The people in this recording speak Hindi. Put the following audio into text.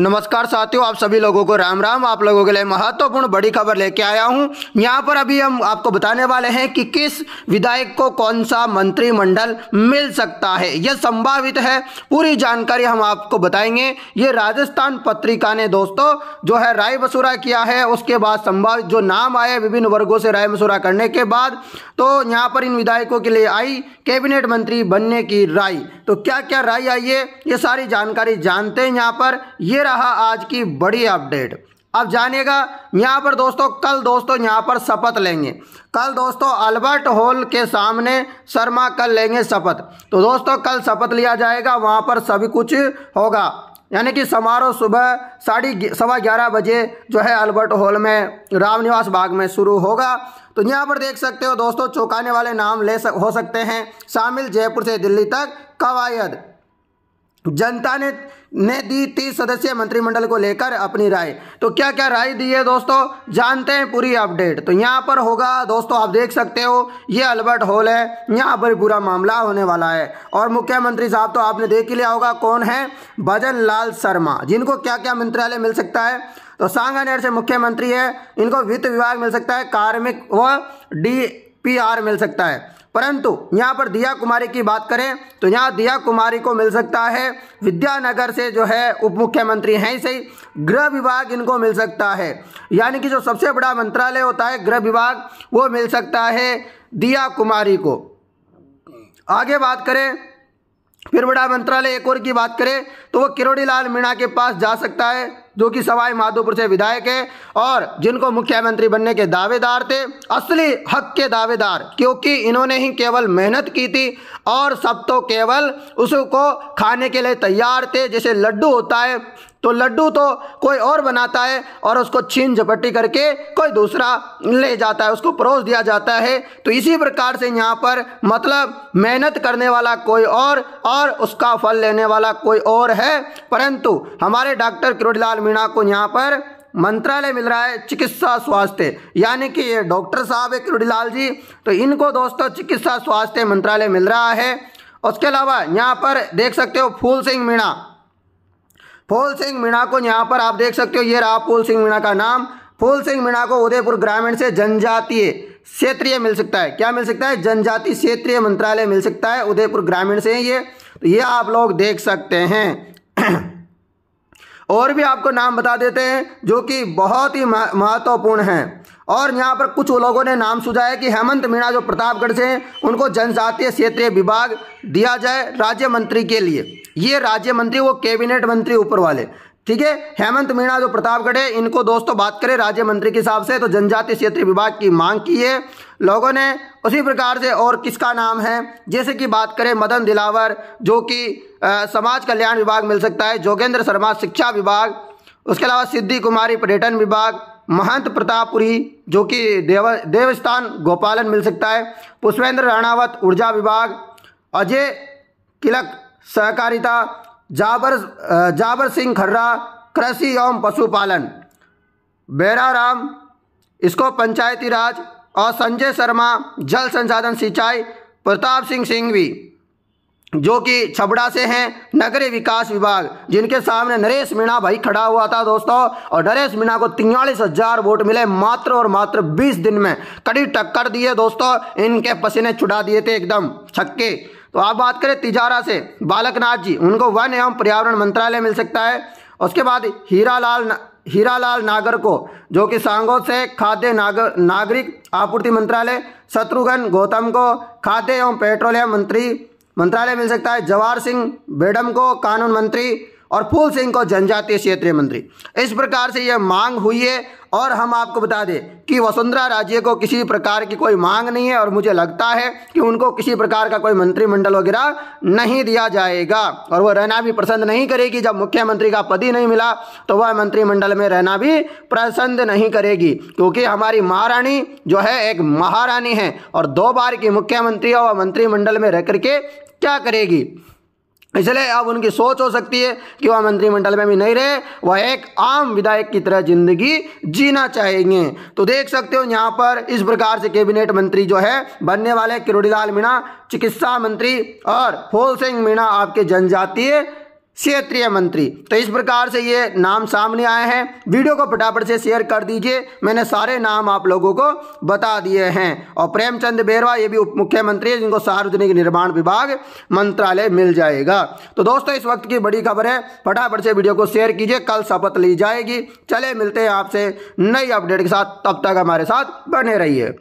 नमस्कार साथियों, आप सभी लोगों को राम राम। आप लोगों के लिए महत्वपूर्ण बड़ी खबर लेके आया हूँ। यहाँ पर अभी हम आपको बताने वाले हैं कि किस विधायक को कौन सा मंत्रिमंडल मिल सकता है। यह संभावित है, पूरी जानकारी हम आपको बताएँगे। ये राजस्थान पत्रिका ने दोस्तों, जो है राय मसूरा किया है, उसके बाद संभावित जो नाम आए विभिन्न वर्गों से राय मसूरा करने के बाद तो यहाँ पर इन विधायकों के लिए आई कैबिनेट मंत्री बनने की राय। तो क्या क्या राय आई है, ये सारी जानकारी जानते हैं यहाँ पर। ये रहा आज की बड़ी अपडेट। अब जानिएगा यहाँ पर दोस्तों कल दोस्तों यहाँ पर शपथ लेंगे। कल दोस्तों अल्बर्ट हॉल के सामने शर्मा कल लेंगे शपथ। तो दोस्तों कल शपथ लिया जाएगा वहाँ पर सभी कुछ होगा। यानी कि समारोह सुबह साढ़े सवा ग्यारह बजे जो है अल्बर्ट हॉल में रामनिवास बाग में शुरू होगा। तो यहाँ पर देख सकते हो दोस्तों चौंकाने वाले नाम ले सक, हो सकते हैं। शामिल जयपुर से दिल्ली तक कवायद। जनता ने ने दी तीस सदस्यीय मंत्रिमंडल को लेकर अपनी राय। तो क्या क्या राय दी है दोस्तों? जानते हैं पूरी अपडेट। तो यहाँ पर होगा, दोस्तों, आप देख सकते हो, ये अल्बर्ट हॉल है। यहाँ पर पूरा मामला होने वाला है। और मुख्यमंत्री साहब तो आपने देख ही लिया होगा कौन है? भजन लाल शर्मा। जिनको क्या क्या मंत्रालय मिल सकता है? तो सांगानेर से मुख्यमंत्री है। इनको वित्त विभाग मिल सकता है, कार्मिक व डी पी आर मिल सकता है। परंतु यहाँ पर दिया कुमारी की बात करें तो यहाँ दिया कुमारी को मिल सकता है। विद्यानगर से जो है उप मुख्यमंत्री हैं सही, गृह विभाग इनको मिल सकता है। यानी कि जो सबसे बड़ा मंत्रालय होता है, गृह विभाग, वो मिल सकता है दिया कुमारी को। आगे बात करें, फिर बड़ा मंत्रालय एक और की बात करें तो वो किरोड़ी लाल मीणा के पास जा सकता है। जो कि सवाई माधोपुर से विधायक है और जिनको मुख्यमंत्री बनने के दावेदार थे, असली हक के दावेदार, क्योंकि इन्होंने ही केवल मेहनत की थी और सब तो केवल उसको खाने के लिए तैयार थे, जैसे लड्डू होता है तो लड्डू तो कोई और बनाता है और उसको छीन झपट्टी करके कोई दूसरा ले जाता है, उसको परोस दिया जाता है। तो इसी प्रकार से यहाँ पर मतलब मेहनत करने वाला कोई और और उसका फल लेने वाला कोई और है। परंतु हमारे डॉक्टर किरोड़ीलाल मीणा को यहाँ पर मंत्रालय मिल रहा है चिकित्सा स्वास्थ्य। यानी कि ये डॉक्टर साहब है किरोड़ीलाल जी तो इनको दोस्तों चिकित्सा स्वास्थ्य मंत्रालय मिल रहा है। उसके अलावा यहाँ पर देख सकते हो फूल सिंह मीणा फूल सिंह मीणा को यहाँ पर आप देख सकते हो, ये रहा फूल सिंह मीणा का नाम। फूल सिंह मीणा को उदयपुर ग्रामीण से जनजातीय क्षेत्रीय मिल सकता है। क्या मिल सकता है? जनजाति क्षेत्रीय मंत्रालय मिल सकता है। उदयपुर ग्रामीण से ये। तो ये आप लोग देख सकते हैं। और भी आपको नाम बता देते हैं, जो कि बहुत ही महत्वपूर्ण हैं। और यहाँ पर कुछ लोगों ने नाम सुझाया कि हेमंत मीणा जो प्रतापगढ़ से हैं, उनको जनजातीय क्षेत्रीय विभाग दिया जाए राज्य मंत्री के लिए। ये राज्य मंत्री वो कैबिनेट मंत्री ऊपर वाले। ठीक है? हेमंत मीणा जो प्रतापगढ़ है, इनको दोस्तों बात करें राज्य मंत्री के हिसाब से तो जनजातीय क्षेत्रीय विभाग की मांग की है। लोगों ने उसी प्रकार से और किसका नाम है? जैसे कि बात करें मदन दिलावर, जो कि समाज कल्याण विभाग मिल सकता है, जोगेंद्र शर्मा शिक्षा विभाग, उसके अलावा सिद्धि कुमारी पर्यटन विभाग, महंत प्रतापपुरी जो कि देव, देवस्थान गोपालन मिल सकता है। पुष्पेंद्र राणावत ऊर्जा विभाग, अजय किलक सहकारिता, जाबर जाबर सिंह खर्रा, कृषि एवं पशुपालन। बेरा राम इसको पंचायती राज, और संजय शर्मा, जल संसाधन सिंचाई, प्रताप सिंह सिंघवी। जो कि छबड़ा से हैं नगरीय विकास विभाग, जिनके सामने नरेश मीणा भाई खड़ा हुआ था दोस्तों, और नरेश मीणा को तियालीस हज़ार वोट मिले मात्र और मात्र 20 दिन में। कड़ी टक्कर दिए दोस्तों, इनके पसीने छुड़ा दिए थे एकदम, छक्के। तो आप बात करें तिजारा से, बालकनाथ जी, उनको वन एवं पर्यावरण मंत्रालय मिल सकता है। उसके बाद हीरालाल हीरालाल नागर को, जो कि सांगो से खाद्य नागर, नागरिक आपूर्ति मंत्रालय, शत्रुघ्न गौतम को, खाद्य एवं पेट्रोलियम मंत्री मंत्रालय मिल सकता है। जवाहर सिंह बेडम को कानून मंत्री और फूल सिंह को जनजातीय क्षेत्रीय मंत्री। इस प्रकार से यह मांग हुई है और हम आपको बता दें कि वसुंधरा राज्य को किसी प्रकार की कोई मांग नहीं है और मुझे लगता है कि उनको किसी प्रकार का कोई मंत्रिमंडल वगैरह नहीं दिया जाएगा। और वह रहना भी पसंद नहीं करेगी। जब मुख्यमंत्री का पद ही नहीं मिला तो वह मंत्रिमंडल में रहना भी पसंद नहीं करेगी। क्योंकि हमारी महारानी जो है, एक महारानी है और दो बार की मुख्यमंत्री और मंत्रिमंडल में रह करके क्या करेगी? इसलिए अब उनकी सोच हो सकती है कि वह मंत्रिमंडल में भी नहीं रहे, वह एक आम विधायक की तरह ज़िंदगी जीना चाहेंगे। तो देख सकते हो यहाँ पर इस प्रकार से कैबिनेट मंत्री जो है, बनने वाले किरोड़ीलाल मीणा, चिकित्सा मंत्री और फूल सिंह मीणा आपके जनजातीय क्षेत्रीय मंत्री। तो इस प्रकार से ये नाम सामने आए हैं। वीडियो को फटाफट से शेयर कर दीजिए। मैंने सारे नाम आप लोगों को बता दिए हैं। और प्रेमचंद बेरवा, ये भी उप मुख्यमंत्री है, जिनको सार्वजनिक निर्माण विभाग मंत्रालय मिल जाएगा। तो दोस्तों, इस वक्त की बड़ी खबर है। फटाफट से वीडियो को शेयर कीजिए। कल शपथ ली जाएगी। चले, मिलते हैं आपसे नई अपडेट के साथ। तब तक हमारे साथ बने रहिए।